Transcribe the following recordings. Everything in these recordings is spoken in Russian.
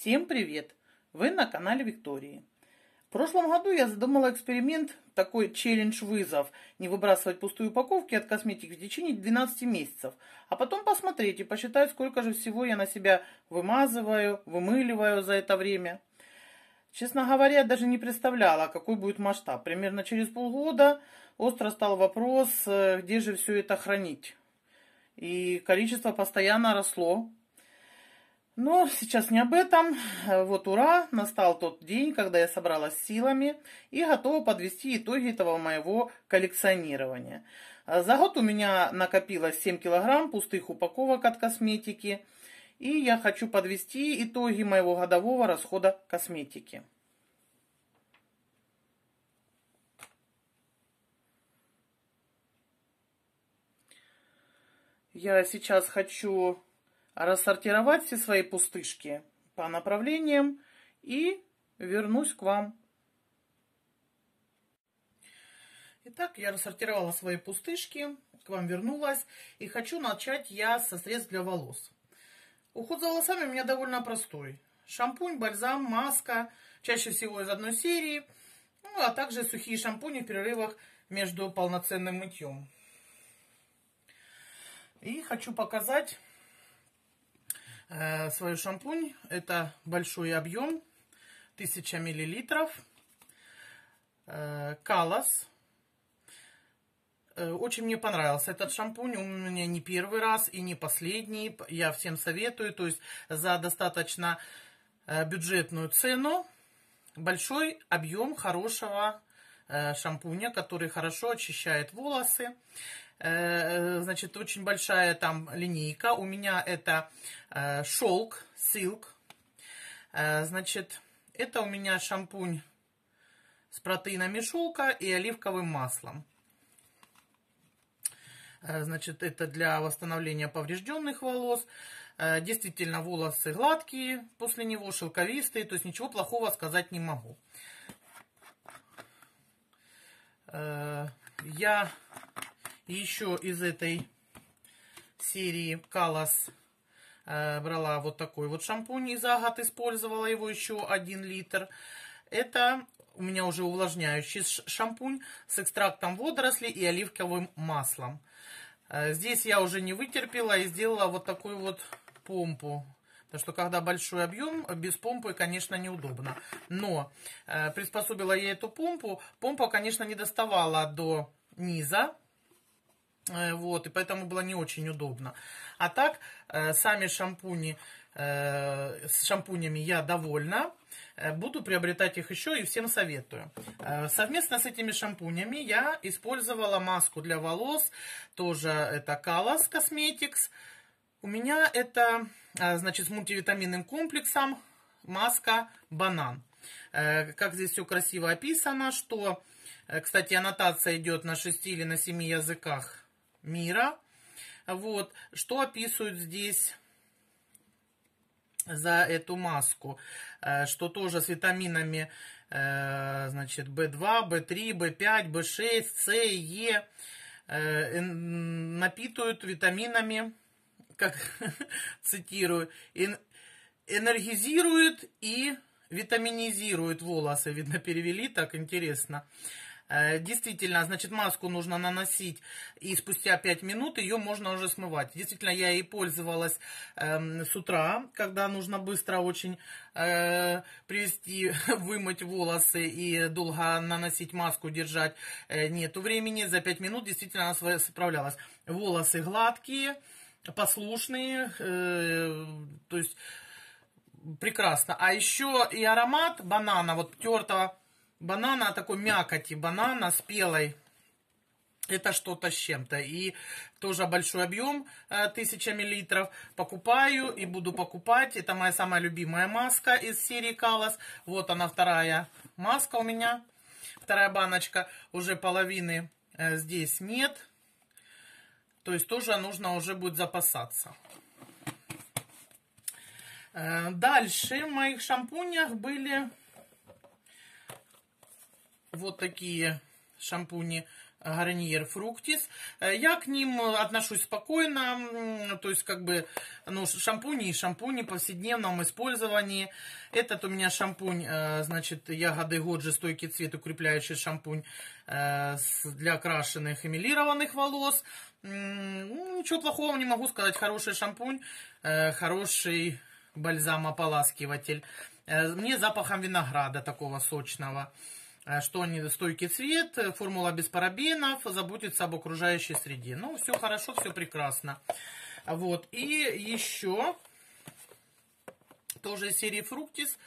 Всем привет! Вы на канале Виктории. В прошлом году я задумала эксперимент, такой челлендж-вызов, не выбрасывать пустые упаковки от косметики в течение 12 месяцев, а потом посмотреть и посчитать, сколько же всего я на себя вымазываю, вымыливаю за это время. Честно говоря, даже не представляла, какой будет масштаб. Примерно через полгода остро стал вопрос, э, где же все это хранить. И количество постоянно росло, но сейчас не об этом. Вот ура, настал тот день, когда я собралась силами и готова подвести итоги этого моего коллекционирования. За год у меня накопилось 7 килограмм пустых упаковок от косметики. И я хочу подвести итоги моего годового расхода косметики. Я сейчас хочу рассортировать все свои пустышки по направлениям и вернусь к вам. Итак, я рассортировала свои пустышки, к вам вернулась. И хочу начать я со средств для волос. Уход за волосами у меня довольно простой. Шампунь, бальзам, маска, чаще всего из одной серии. Ну, а также сухие шампуни в перерывах между полноценным мытьем. И хочу показать э, свой шампунь. Это большой объем, 1000 миллилитров. Э, Калас. Э, очень мне понравился этот шампунь. У меня не первый раз и не последний. Я всем советую. То есть за достаточно э, бюджетную цену большой объем хорошего э, шампуня, который хорошо очищает волосы. Э, значит, очень большая там линейка. У меня это э, шелк, силк. Э, значит, это у меня шампунь с протеинами шелка и оливковым маслом. Значит, это для восстановления поврежденных волос. Действительно, волосы гладкие после него, шелковистые. То есть ничего плохого сказать не могу. Я еще из этой серии Калас э, брала вот такой вот шампунь из Агат, использовала его еще один литр. Это у меня уже увлажняющий шампунь с экстрактом водорослей и оливковым маслом. Э, здесь я уже не вытерпела и сделала вот такую вот помпу. Потому что когда большой объем, без помпы, конечно, неудобно. Но э, приспособила я эту помпу. Помпа, конечно, не доставала до низа вот, и поэтому было не очень удобно. А так, э, сами шампуни, э, с шампунями я довольна. Буду приобретать их еще и всем советую. Совместно с этими шампунями я использовала маску для волос. Тоже это Colors Cosmetics. У меня это, значит, с мультивитаминным комплексом маска банан. Как здесь все красиво описано, что, кстати, аннотация идет на 6 или на 7 языках мира. Вот, что описывают здесь за эту маску, э, что тоже с витаминами, э, значит, В2, В3, В5, В6, С, Е, э, напитывают витаминами, как цитирую, энергизируют и витаминизируют волосы. Видно, перевели так интересно. Э, действительно, значит, маску нужно наносить, и спустя 5 минут ее можно уже смывать. Действительно, я ей пользовалась э, с утра, когда нужно быстро очень э, привести, вымыть волосы и долго наносить маску, держать. Э, нету времени, за 5 минут действительно она справлялась. Волосы гладкие, послушные, э, то есть прекрасно. А еще и аромат банана, вот тертого банана, такой мякоти банана спелой. Это что-то с чем-то. И тоже большой объем, 1000 э, миллилитров. Покупаю и буду покупать. Это моя самая любимая маска из серии Калас. Вот она вторая маска у меня. Вторая баночка. Уже половины э, здесь нет. То есть тоже нужно уже будет запасаться. Э, дальше в моих шампунях были вот такие шампуни Гарниер Фруктис. Я к ним отношусь спокойно, то есть как бы ну, шампуни и шампуни в повседневном использовании. Этот у меня шампунь, значит, ягоды Годжи, стойкий цвет, укрепляющий шампунь для окрашенных эмилированных волос. Ну, ничего плохого не могу сказать, хороший шампунь, хороший бальзам-ополаскиватель. Мне запахом винограда такого сочного. Э, что они стойкий цвет, э, формула без парабенов, заботится об окружающей среде. Ну, все хорошо, все прекрасно. Вот, и еще тоже из серии Фруктис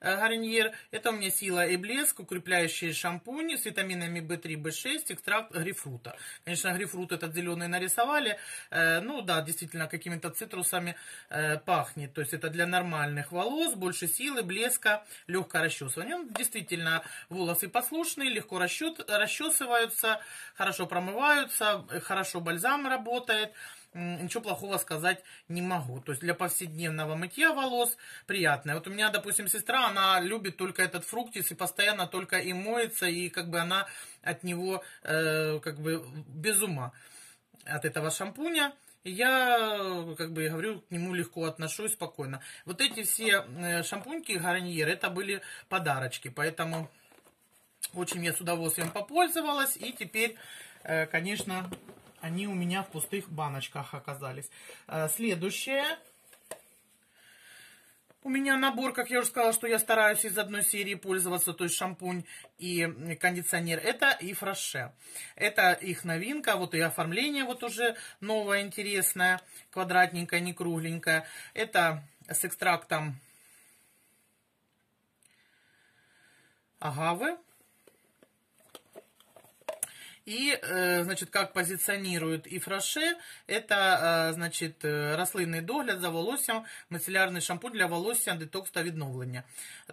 Э, гарнир. Это у меня сила и блеск, укрепляющие шампуни с витаминами B3, B6, экстракт грейпфрута. Конечно, грейпфрут этот зеленый нарисовали. Э, ну да, действительно, какими-то цитрусами э, пахнет. То есть это для нормальных волос, больше силы, блеска, легкое расчесывание. Ну, действительно, волосы послушные, легко расчесываются, хорошо промываются, хорошо бальзам работает ничего плохого сказать не могу. То есть для повседневного мытья волос приятное. Вот у меня, допустим, сестра, она любит только этот фруктис и постоянно только и моется, и как бы она от него э, как бы без ума от этого шампуня. Я, как бы, говорю, к нему легко отношусь, спокойно. Вот эти все э, шампуньки Гарньер, это были подарочки, поэтому очень я с удовольствием попользовалась. И теперь, э, конечно, они у меня в пустых баночках оказались. Э, следующее. У меня набор, как я уже сказала, что я стараюсь из одной серии пользоваться, то есть шампунь и кондиционер. Это и фраше. Это их новинка, вот и оформление вот уже новое, интересное, квадратненькое, не кругленькое. Это с экстрактом агавы. И, э, значит, как позиционирует и фраше, это, э, значит, э, рослинний догляд за волоссям, мицеллярный шампунь для волосся, детокс та відновлення.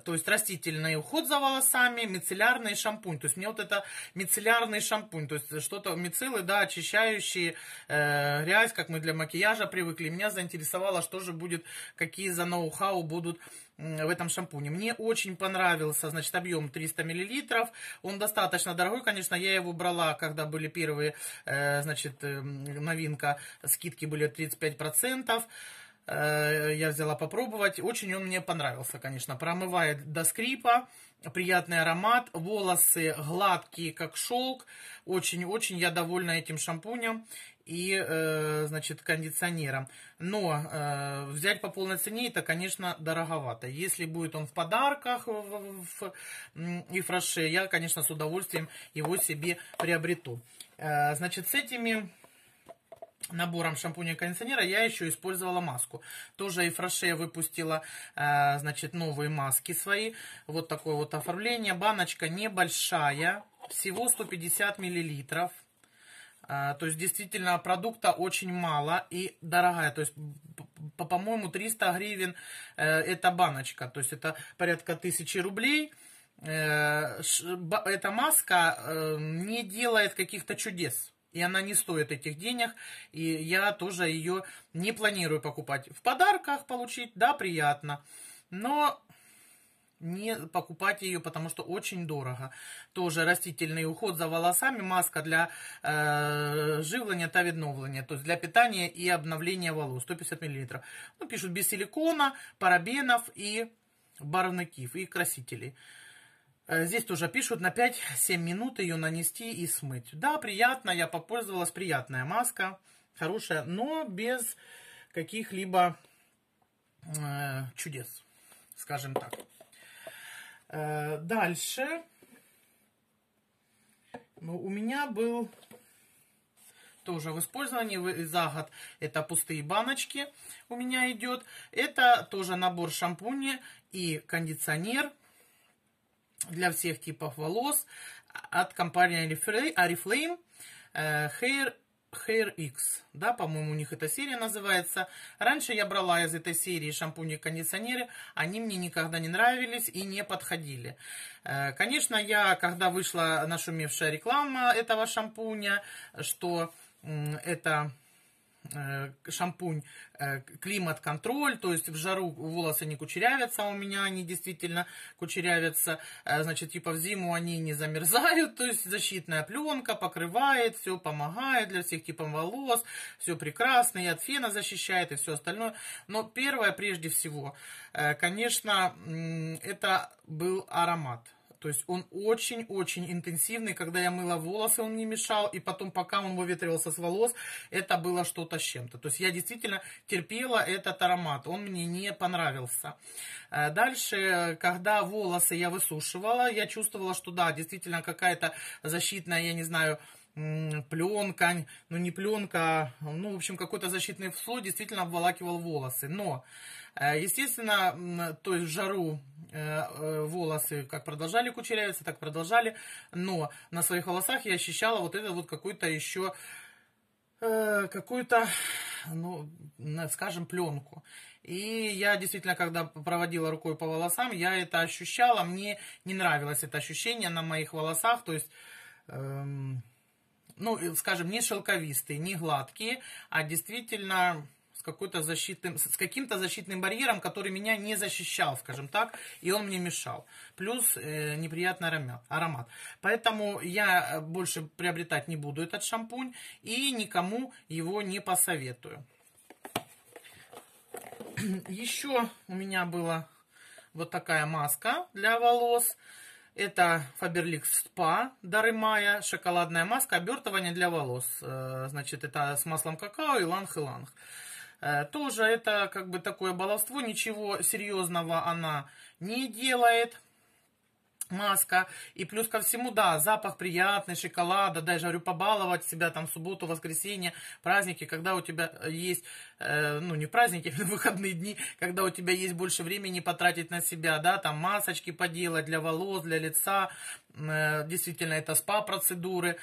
То есть растительный уход за волосами, мицеллярный шампунь. То есть мне вот это мицеллярный шампунь, то есть что-то мицеллы, да, очищающие э, грязь, как мы для макияжа привыкли. Меня заинтересовало, что же будет, какие за ноу-хау будут в этом шампуне. Мне очень понравился, значит, объем 300 мл. Он достаточно дорогой, конечно, я его брала, когда были первые, э, значит, э, новинка, скидки были 35%. Э, я взяла попробовать. Очень он мне понравился, конечно. Промывает до скрипа, приятный аромат, волосы гладкие, как шелк. Очень-очень я довольна этим шампунем и, э, значит, кондиционером. Но э, взять по полной цене это, конечно, дороговато. Если будет он в подарках в, в, и фраше, я, конечно, с удовольствием его себе приобрету. Э, значит, с этими набором шампуня и кондиционера я еще использовала маску. Тоже и Фраше выпустила, э, значит, новые маски свои. Вот такое вот оформление. Баночка небольшая, всего 150 миллилитров. А, то есть, действительно, продукта очень мало и дорогая. То есть, по-моему, 300 гривен э, эта баночка. То есть, это порядка 1000 рублей. Э, эта маска э, не делает каких-то чудес. И она не стоит этих денег. И я тоже ее не планирую покупать. В подарках получить, да, приятно. Но не покупать ее, потому что очень дорого. Тоже растительный уход за волосами, маска для э, живления та відновлення, то есть для питания и обновления волос, 150 мл. Ну, пишут без силикона, парабенов и барвников, и красителей. Э, здесь тоже пишут на 5-7 минут ее нанести и смыть. Да, приятно, я попользовалась, приятная маска, хорошая, но без каких-либо э, чудес, скажем так. Э, дальше. Ну, у меня был тоже в использовании за год. Это пустые баночки у меня идет. Это тоже набор шампуня и кондиционер для всех типов волос от компании Oriflame э, Hair Hair X, да, по-моему, у них эта серия называется. Раньше я брала из этой серии шампуни и кондиционеры, они мне никогда не нравились и не подходили. Э, конечно, я, когда вышла нашумевшая реклама этого шампуня, что это шампунь э, климат-контроль, то есть в жару волосы не кучерявятся, а у меня они действительно кучерявятся, э, значит, типа в зиму они не замерзают, то есть защитная пленка покрывает, все помогает для всех типов волос, все прекрасно, и от фена защищает, и все остальное. Но первое, прежде всего, конечно, это был аромат. То есть он очень-очень интенсивный. Когда я мыла волосы, он не мешал. И потом, пока он выветривался с волос, это было что-то с чем-то. То есть я действительно терпела этот аромат. Он мне не понравился. Э, дальше, когда волосы я высушивала, я чувствовала, что да, действительно какая-то защитная, я не знаю, пленка, ну не пленка, ну, в общем, какой-то защитный слой действительно обволакивал волосы. Но, э, естественно, то есть в жару волосы как продолжали кучерявиться, так продолжали, но на своих волосах я ощущала вот это вот какой-то еще какую-то, ну, скажем, пленку. И я действительно, когда проводила рукой по волосам, я это ощущала, мне не нравилось это ощущение на моих волосах, то есть... Эм, ну, скажем, не шелковистые, не гладкие, а действительно какой-то защитным, с каким-то защитным барьером, который меня не защищал, скажем так, и он мне мешал. Плюс э, неприятный аромат. Поэтому я больше приобретать не буду этот шампунь и никому его не посоветую. Еще у меня была вот такая маска для волос. Это Faberlic Spa Дарымая, шоколадная маска, обертывание для волос. Э, значит, это с маслом какао и ланг-иланг. Э, тоже это как бы такое баловство, ничего серьезного она не делает маска. И плюс ко всему, да, запах приятный, шоколада, да, я говорю, побаловать себя там субботу, воскресенье, праздники, когда у тебя есть, э, ну, не праздники, а выходные дни, когда у тебя есть больше времени потратить на себя, да, там масочки поделать для волос, для лица, э, действительно, это спа-процедуры.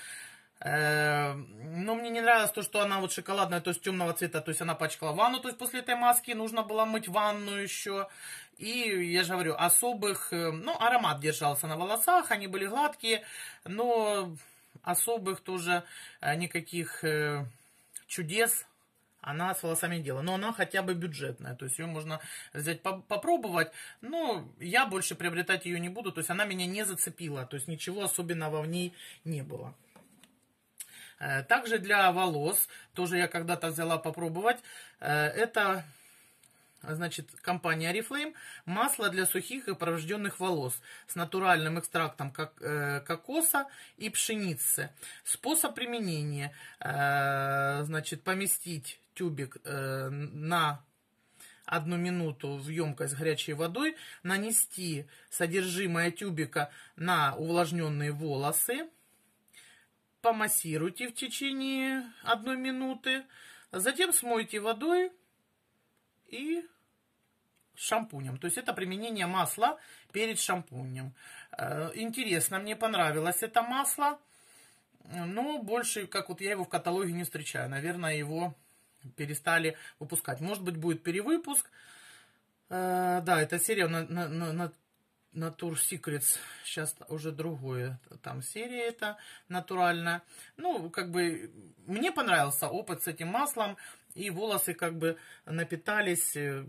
Э, но мне не нравилось то, что она вот шоколадная, то есть темного цвета, то есть она пачкала ванну, то есть после этой маски нужно было мыть ванну еще. И я же говорю, особых, э, ну, аромат держался на волосах, они были гладкие, но особых тоже э, никаких чудес она с волосами делала. Но она хотя бы бюджетная, то есть ее можно взять попробовать, но я больше приобретать ее не буду, то есть она меня не зацепила, то есть ничего особенного в ней не было. Э, также для волос, тоже я когда-то взяла попробовать, э, это значит, компания Oriflame, масло для сухих и порожденных волос с натуральным экстрактом как, э, кокоса и пшеницы. Способ применения, э, значит, поместить тюбик э, на одну минуту в емкость с горячей водой, нанести содержимое тюбика на увлажненные волосы, помассируйте в течение одной минуты, затем смойте водой и шампунем. То есть это применение масла перед шампунем. Э, интересно, мне понравилось это масло, но больше, как вот я его в каталоге не встречаю. Наверное, его перестали выпускать. Может быть, будет перевыпуск. Э, да, эта серия Natur Secrets, сейчас уже другое, там серия это натуральная. Ну, как бы, мне понравился опыт с этим маслом, и волосы как бы напитались, э,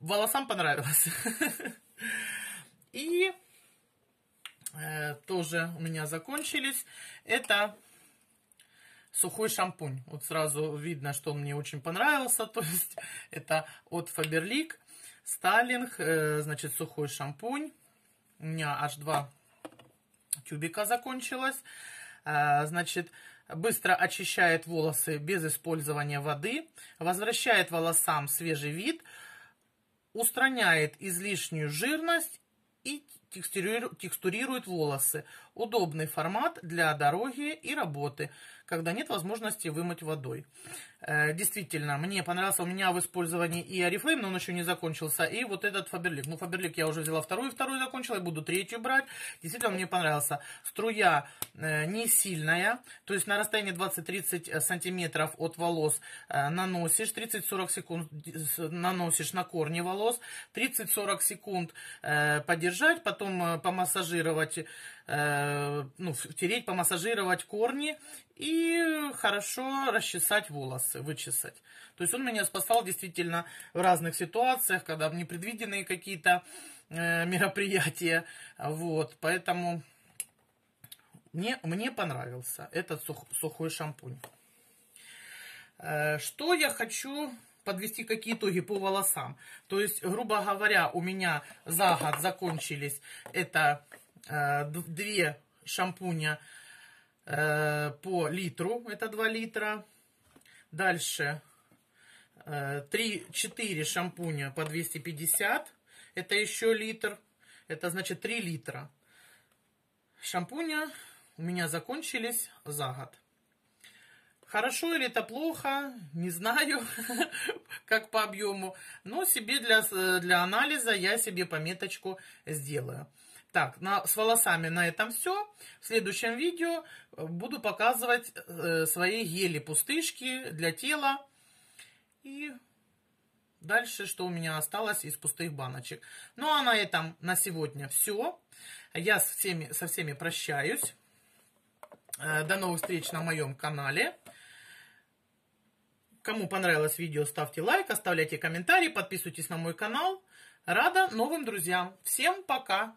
волосам понравилось. И э, тоже у меня закончились, это сухой шампунь. Вот сразу видно, что он мне очень понравился, то есть это от Faberlic. Сталинг, э, значит, сухой шампунь. У меня аж два тюбика закончилось. Э, значит, быстро очищает волосы без использования воды, возвращает волосам свежий вид, устраняет излишнюю жирность и текстурирует волосы. Удобный формат для дороги и работы когда нет возможности вымыть водой. Э, действительно, мне понравился у меня в использовании и Oriflame, но он еще не закончился, и вот этот Faberlic. Ну, Faberlic я уже взяла вторую, вторую закончила, и буду третью брать. Действительно, мне понравился. Струя э, не сильная, то есть на расстоянии 20-30 сантиметров от волос э, наносишь, 30-40 секунд наносишь на корни волос, 30-40 секунд подержать, потом помассажировать э, ну, втереть, помассажировать корни и хорошо расчесать волосы, вычесать. То есть он меня спасал действительно в разных ситуациях, когда непредвиденные какие-то э, мероприятия. Вот, поэтому мне, мне понравился этот сух, сухой шампунь. Э, что я хочу подвести какие итоги по волосам. То есть, грубо говоря, у меня за год закончились это э, две шампуня э, по литру, это 2 литра. Дальше э, 3-4 шампуня по 250, это еще литр. Это значит 3 литра. Шампуня у меня закончились за год. Хорошо или это плохо, не знаю, как по объему, но себе для, для анализа я себе пометочку сделаю. Так, на, с волосами на этом все. В следующем видео буду показывать э, свои гели-пустышки для тела. И дальше, что у меня осталось из пустых баночек. Ну, а на этом на сегодня все. Я с всеми, со всеми прощаюсь. Э, до новых встреч на моем канале. Кому понравилось видео, ставьте лайк, оставляйте комментарии, подписывайтесь на мой канал. Рада новым друзьям. Всем пока!